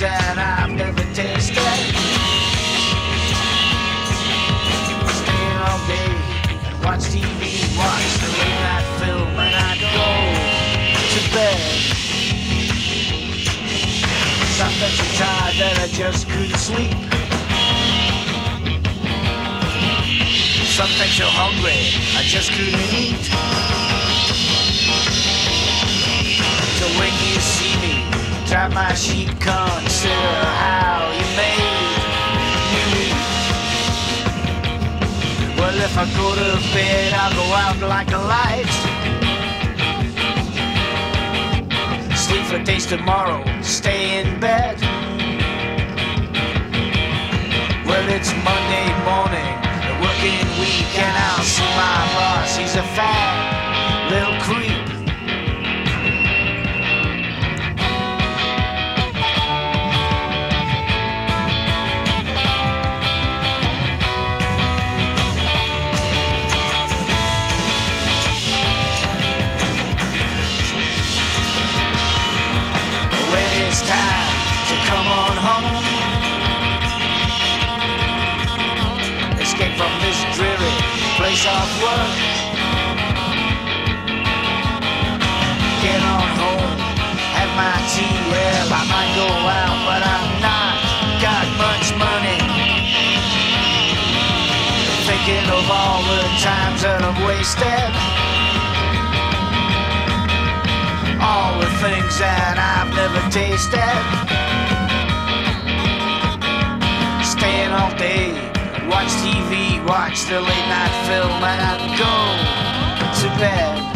that I've never tasted. Staying all day and watch TV, watch the late night film and I go to bed. Sometimes I'm tired that I just couldn't sleep. Sometimes you're hungry, I just couldn't eat. Drive my sheep, consider how you made me. Well, if I go to bed, I'll go out like a light. Sleep for days tomorrow, stay in bed. Well, it's Monday it's time to come on home. Escape from this dreary place of work. Get on home, have my tea. Well, I might go out, but I'm not got much money. Thinking of all the times that I've wasted. Tasted. Staying all day, watch TV, watch the late night film, and I'd go to bed.